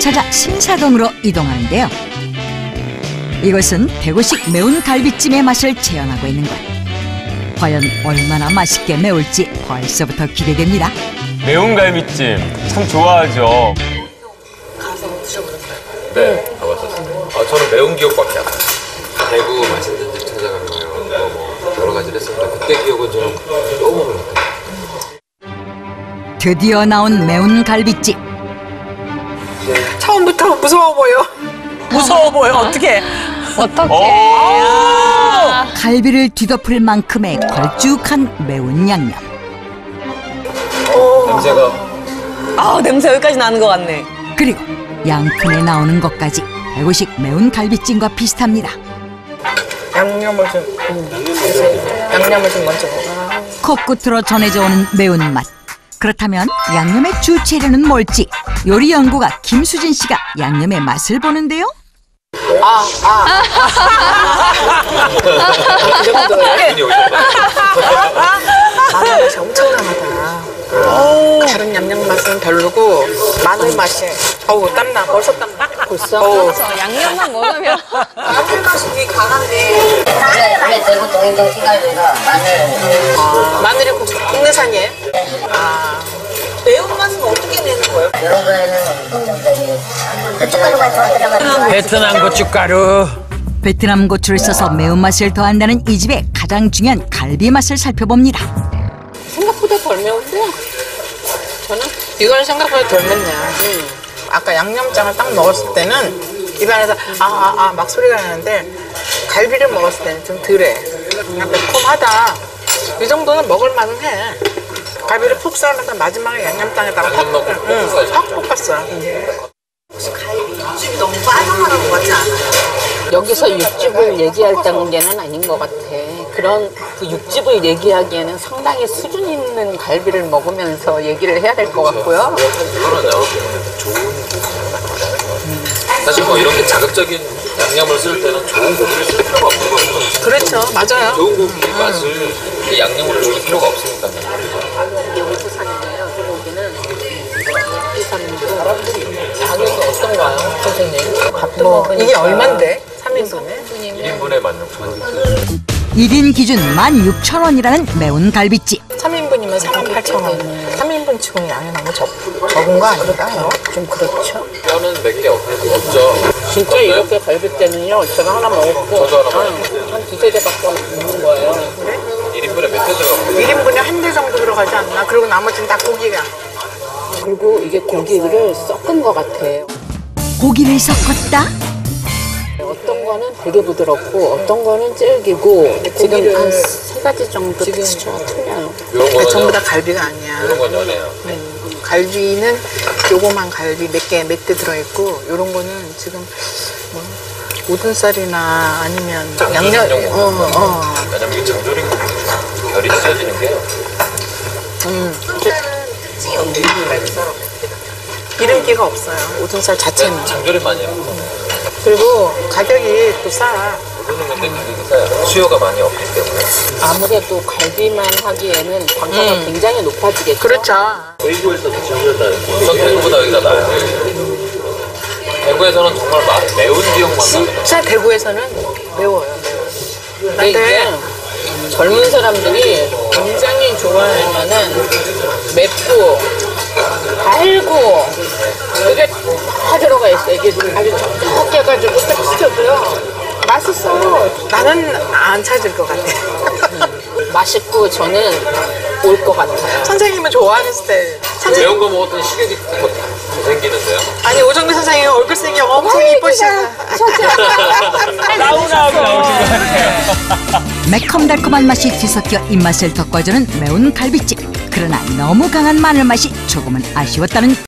찾아 신사동으로 이동하는데요. 이곳은 대구식 매운 갈비찜의 맛을 재현하고 있는 곳. 과연 얼마나 맛있게 매울지 벌써부터 기대됩니다. 매운 갈비찜 참 좋아하죠. 네, 가봤었어요. 아, 저는 매운 기억밖에 안 나요. 대구 맛있는 집 찾아가고요. 뭐, 뭐 여러 가지를 했습니다. 그때 기억은 좀 너무 그렇다. 드디어 나온 매운 갈비찜. 무서워 보여. 무서워 보여 어떻게? 갈비를 뒤덮을 만큼의 걸쭉한 매운 양념. 냄새가 아 냄새 여기까지 나는 것 같네. 그리고 양푼에 나오는 것까지 대구식 매운 갈비찜과 비슷합니다. 양념을 좀, 음, 양념을 좀 먼저 먹어. 코끝으로 전해져 오는 매운 맛. 그렇다면 양념의 주 재료는 뭘지 요리 연구가 김수진 씨가 양념의 맛을 보는데요. 마늘 맛이 엄청 강하다. 다른 양념 맛은 별로고 마늘 맛이 어우 땀나 벌써 땀나 벌써 어우 양념만 먹으면 마늘 맛이 되게 강한데 원래 원래 대구 동인동 마늘 마늘이 국- 국내산이에요? 베트남 고춧가루. 베트남 고추를 써서 매운맛을 더한다는 이 집의 가장 중요한 갈비 맛을 살펴봅니다. 생각보다 덜 매운데 저는 이거는 생각보다 덜 맵네요 음. 아까 양념장을 딱 먹었을 때는 입안에서 아아아 막 소리가 나는데 갈비를 먹었을 때는 좀 덜해 그냥 매콤하다 이 정도는 먹을 만은 해 갈비를 푹 썰면서 마지막에 양념장에다가 확, 응. 확 볶았어 혹시 갈비 육즙이 너무 빠져나간 것 같지 않아요? 여기서 육즙을 얘기할 단계는 아닌 것 같아. 그런 그 육즙을 얘기하기에는 상당히 수준 있는 갈비를 먹으면서 얘기를 해야 될 것 같고요. 이거는요, 좋은 고기. 사실 뭐 이렇게 자극적인 양념을 쓸 때는 좋은 고기를 쓸 필요가 없는 거예요. 그렇죠 맞아요 좋은 고기 맛을 이렇게 양념으로 줄 필요가 없습니다. 선생님? 밥도 뭐 먹으니까 이게 얼만데? 3인분에? 1인분에 16,000원. 1인 기준 16,000원이라는 매운 갈비찜. 3인분이면 48,000원 3인분 치고는 양이 너무 적, 적은 거 아닌가요? 좀 그렇죠. 뼈는 몇 개 없죠. 진짜 이렇게 갈비 때는요. 제가 하나 먹었고 저도 하나 한, 한 두세 개밖에 없는 거예요. 1인분에 몇개 들어가요? 1인분에 한 대 정도 들어가지 않나? 그리고 나머지는 다 고기가. 그리고 이게 고기를 섞은 것 같아요. 고기를 섞었다? 어떤 거는 되게 부드럽고 어떤 거는 질기고 지금 한 세 가지 정도 텍스처가 틀려요. 전부 다 갈비가 아니야. 음, 갈비는 요거만 갈비 몇 개 몇 대 들어있고 요런 거는 지금 뭐 우둔살이나 아니면 양념 어, 어. 왜냐면 이게 장조림 결이 찢어지는 게 기름기가 없어요. 우둔살 자체는. 장조림만이에요. 그리고 가격이 또 싸. 모르는 건데 가격이 싸요. 수요가 많이 없기 때문에. 아무래도 갈비만 하기에는 단가가 굉장히 높아지겠죠. 그렇죠. 우선 대구보다 여기가 나아요. 대구에서는 정말 마, 매운 지역만 나거든요. 진짜 대구에서는 매워요. 근데 이게 젊은 사람들이 굉장히 좋아할 만한 맵고 그게 다 들어가 있어요. 이게 아주 촉촉해가지고 텍스처도요. 맛있어. 나는 안 찾을 것 같아. 맛있고 저는 올 것 같아요. 선생님은 좋아하는 스타일. 선생님, 매운 거 먹었더니 식욕이 뭐 생기는데요. 아니 오정미 선생님 얼굴 생기 엄청 이쁘시죠? 매콤달콤한 맛이 뒤섞여 입맛을 돋궈주는 매운 갈비찜. 그러나 너무 강한 마늘 맛이 조금은 아쉬웠다는